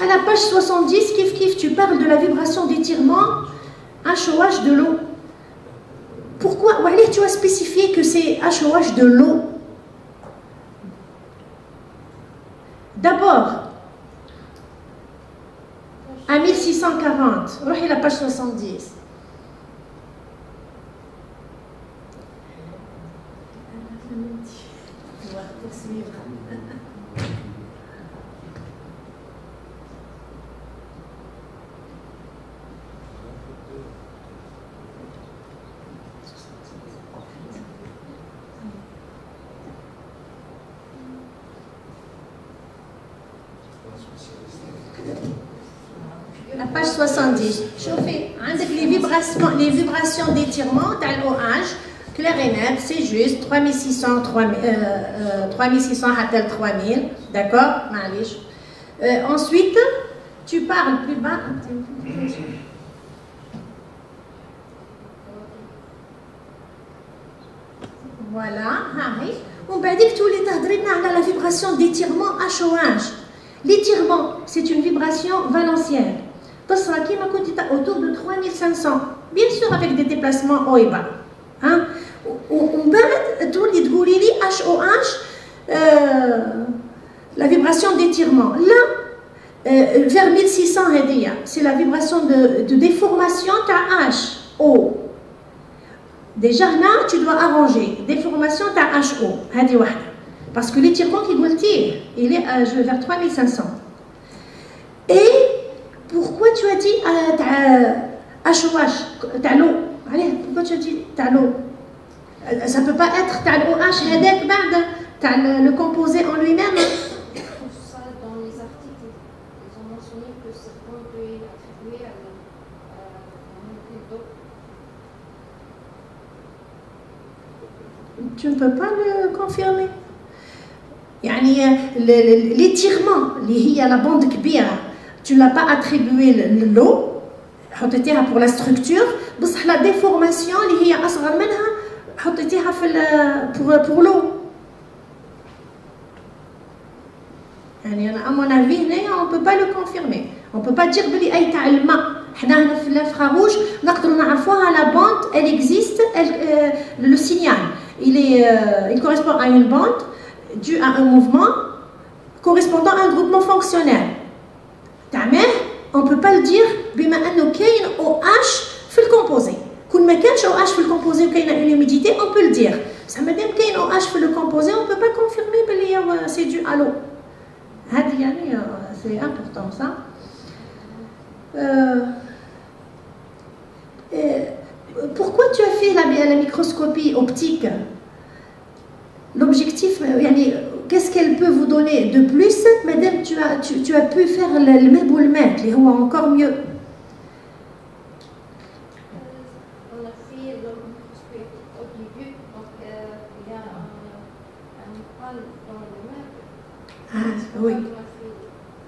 À la page 70, kif kif, tu parles de la vibration d'étirement HOH de l'eau. Pourquoi tu as spécifié que c'est HOH de l'eau. D'abord, à 1640, regardez la page 70. page 70 chauffez les des vibrations d'étirement dans l'OH, clair et net, c'est juste 3600, 3000, euh, euh, 3600 à 3000, d'accord euh, Ensuite, tu parles plus bas. Voilà, Harry. on va dire que tous les tadrines la vibration d'étirement HOH. L'étirement, c'est une vibration valencienne. Tosra qui m'a coûté autour de 3500 bien sûr avec des déplacements haut et bas hein on بعد تولي تقولي لي HOH la vibration d'étirement là euh, vers 1600 c'est la vibration de, de déformation ta H O déjà là tu dois arranger déformation ta HO هذه parce que l'étirement qui doit le il est euh, vers 3500 et pourquoi tu as dit HOH, t'as l'eau Allez, pourquoi tu as dit t'as l'eau Ça ne peut pas être t'as l'OH, هذاك بعد t'as le composé en lui-même. Ça, dans les articles, ils ont mentionné que ce point peut être attribué à la Tu ne peux pas le confirmer. l'étirement اللي هي la bande كبيره tu ne l'as pas attribué l'eau حطيتيها pour la structure بصح la déformation اللي هي اصغر منها حطيتيها في pour pour l'eau يعني انا امون افي هنايا on peut pas le confirmer on peut pas dire بلي اي تاع الماء حنا هنا في الانفراروج نقدروا نعرفوها la bande elle existe elle, euh, le signal il est euh, il correspond à une bande due à un mouvement correspondant à un groupement fonctionnel on ne peut pas le dire بما انه كاين او اش في الكومبوزي كل ما كانش او اش في الكومبوزي وكاينه une humidité on peut le dire زعما دام كاين او اش في الكومبوزي on peut pas confirmer بلي سي دو الو هذه يعني سي امبورطون ça euh, pourquoi tu as fait la, la microscopie optique L'objectif, qu'est-ce qu'elle peut vous donner de plus Madame, tu as, tu, tu as pu faire le méboulement, qui est encore mieux. Ah, oui.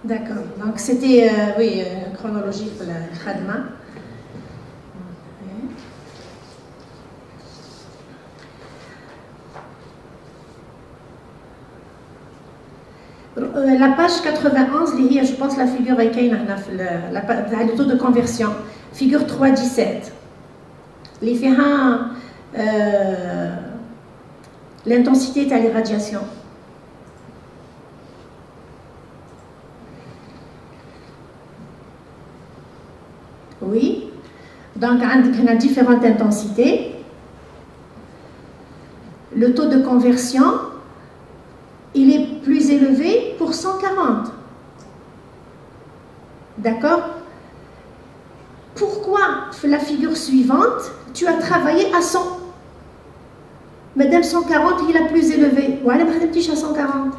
D'accord. Donc c'était, euh, oui, euh, chronologie pour la Khadma. Euh, la page 91, je pense la figure avec le taux de conversion, figure 317, euh, l'intensité est à l'irradiation. Oui, donc on a différentes intensités. Le taux de conversion, il est plus élevé pour 140. D'accord? Pourquoi, la figure suivante, tu as travaillé à 100 Madame 140, il est plus élevé. Voilà, madame à 140.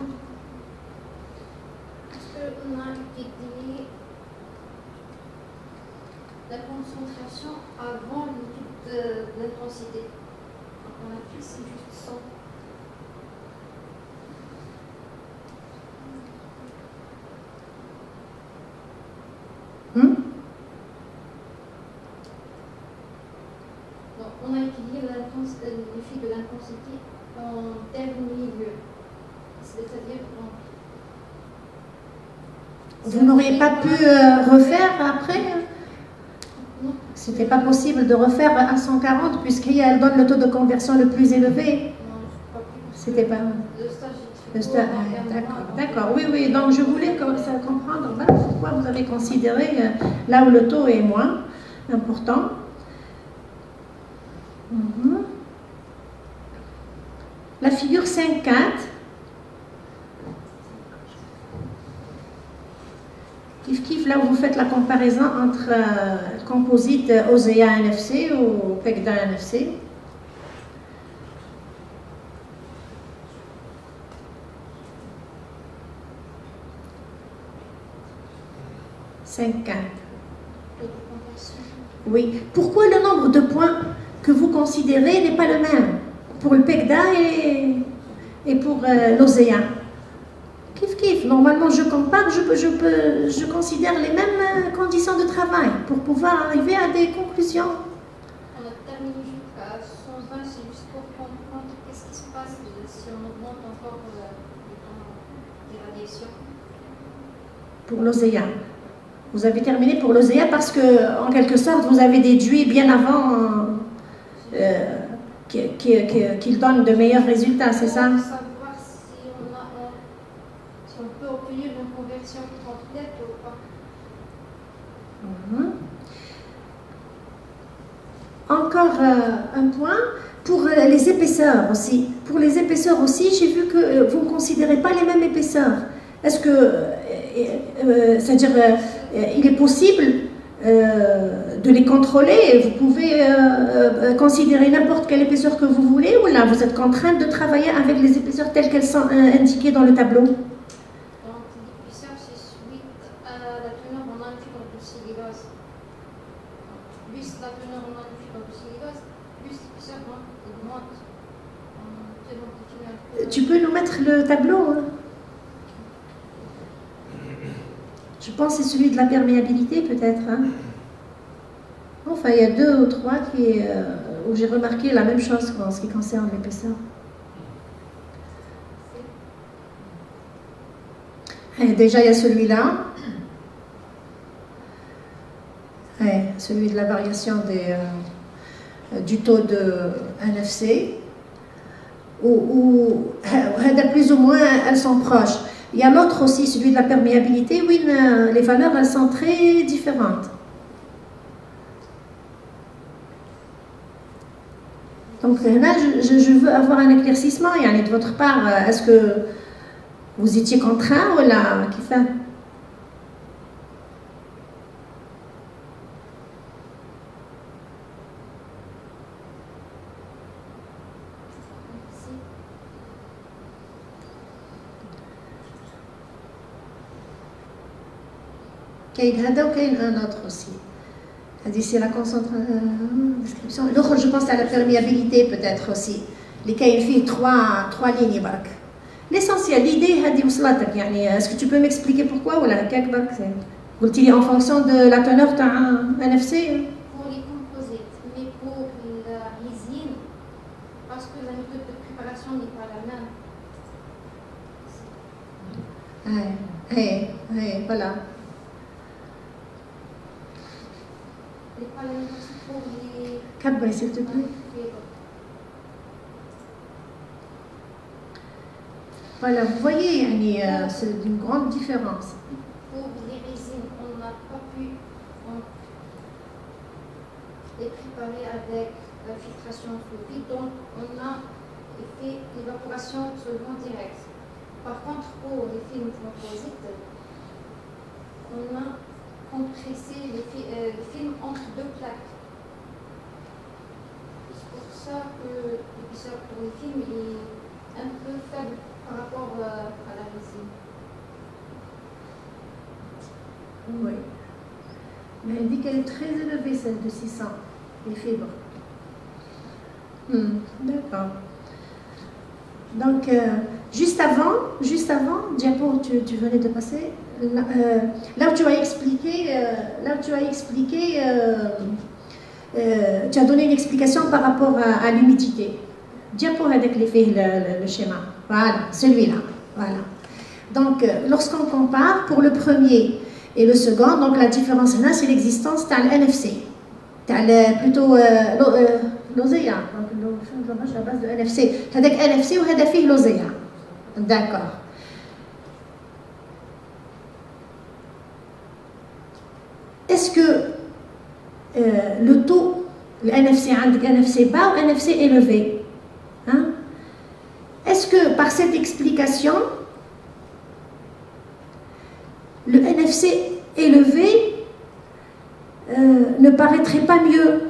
la concentration avant l'intensité. On a fait c'est juste 100. Hmm? Donc on a étudié l'effet de l'intensité en dernier lieu. C'est-à-dire Vous n'auriez pas pu euh, refaire après hein? C'était pas possible de refaire à 140 puisqu'elle donne le taux de conversion le plus élevé. non, je crois plus. C'était pas. Le stage D'accord. Oui, oui. Donc je voulais comprendre pourquoi vous avez considéré euh, là où le taux est moins important. La figure 5.4. Kif kif, là où vous faites la comparaison entre euh, composite euh, OSEA NFC ou PECDA NFC. Oui. Pourquoi le nombre de points que vous considérez n'est pas le même? Pour le PECDA et, et pour euh, l'OSEA Kif kif. Normalement, je compare, je, peux, je, peux, je considère les mêmes euh, conditions de travail pour pouvoir arriver à des conclusions. On a terminé jusqu'à 120, c'est juste pour comprendre qu'est-ce qui se passe si on augmente encore euh, le temps d'irradiation. pour l'OSEA. Vous avez terminé pour l'OSEA parce que, en quelque sorte, vous avez déduit bien avant euh, qu'il donne de meilleurs résultats, c'est ça? Pour savoir si on, a, on- si on peut obtenir une conversion complète ou pas. Mhm. Encore euh, un point pour euh, les épaisseurs aussi. Pour les épaisseurs aussi, j'ai vu que euh, vous ne considérez pas les mêmes épaisseurs. Est-ce que, euh, euh, c'est-à-dire, euh, euh, il est possible euh, de les contrôler. Vous pouvez euh, euh, considérer n'importe quelle épaisseur que vous voulez ou là, vous êtes contrainte de travailler avec les épaisseurs telles qu'elles sont indiquées dans le tableau Donc l'épaisseur, c'est suite à la teneur en amphibole de cellulose. Donc, Plus la teneur en amphibole de cellulose, plus l'épaisseur donc, augmente. en teneur de teneur. Tu peux nous mettre le tableau hein Je pense que c'est celui de la perméabilité Hein. enfin, il y a deux ou trois euh, où j'ai remarqué la même chose en ce qui concerne l'épaisseur. Eh, déjà, il y a celui-là. Eh, celui de la variation euh, du taux de NFC. où eh, plus ou moins, elles sont proches. Il y a l'autre aussi, celui de la perméabilité, où les valeurs elles sont très différentes. Donc là, je, veux avoir un éclaircissement de votre part. Est-ce que vous étiez contraint ou là, كاين هذا وكاين ان اوتر اوسي هذه سي لا description الاخر جو بونس على perméabilité peut-être aussi اللي كاين فيه 3 3 ليني برك ليسونسيال ليدي هذه وصلتك يعني اسكو تو بو ميكسبليكي بوركوا ولا هكاك برك قلتي لي en fonction de la teneur تاع ان اف سي pour les composites mais S'il te plaît. Voilà, vous voyez, euh, c'est une grande différence. Pour les résines, on n'a pas pu les préparer avec la filtration fluide, donc on a fait l'évaporation seulement directe. Par contre, pour les films composites, on a compressé les, euh, les films entre deux plaques. Ça que l'épaisseur pour le film est un peu faible par rapport euh, à la résine. Oui. Mais elle dit qu'elle est très élevée, celle de 600, les fibres. Hmm, D'accord. Donc, euh, juste avant, juste avant, Diapo, tu, venais de passer, euh, là où tu as expliqué, là où tu as expliqué, euh, tu as donné une explication par rapport à, à l'humidité. Diapo avec les le, le, schéma. Voilà, celui-là. Voilà. Donc, lorsqu'on compare pour le premier et le second, donc la différence là, c'est l'existence de l'NFC. plutôt l'OZEA. Donc, la base de NFC. Avec NFC ou avec l'OZEA. D'accord. est-ce que euh, le taux, le NFC, NFC bas ou NFC élevé hein? Est-ce que par cette explication, le NFC élevé euh, ne paraîtrait pas mieux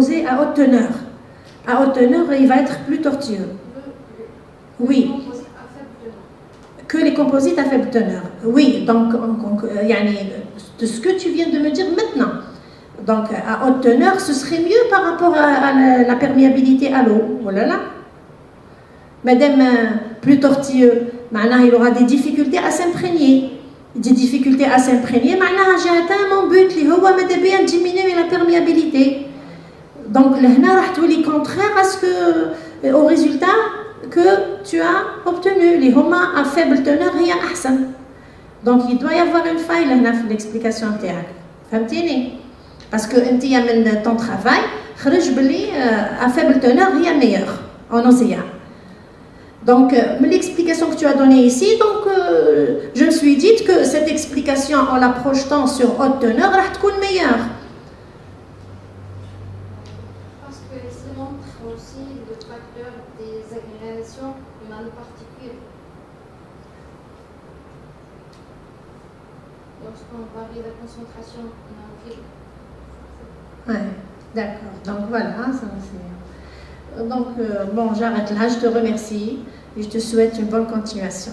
les à haute teneur. À haute teneur, il va être plus tortueux. Oui. Que les composites à faible teneur. Oui, donc, euh, de ce que tu viens de me dire maintenant. Donc, à haute teneur, ce serait mieux par rapport à, la, perméabilité à l'eau. Voilà. là Madame, euh, plus tortueux, maintenant, il aura des difficultés à s'imprégner. Des difficultés à s'imprégner, maintenant, j'ai atteint mon but, bien diminuer la perméabilité. Donc, là, راح تولي contraire à ce que au résultat que tu as obtenu. Les هما à faible teneur هي أحسن. Donc, il doit y avoir une faille là dans l'explication تاعك. فهمتيني؟ Parce que انت من ton travail خرج بلي à faible teneur هي meilleure en océan. Donc, l'explication que tu as donnée ici, donc, euh, je me suis dit que cette explication, en la projetant sur haute teneur, va être meilleure. Varie la concentration d'accord. Donc voilà, ça c'est. Donc euh, bon, j'arrête là. Je te remercie et je te souhaite une bonne continuation.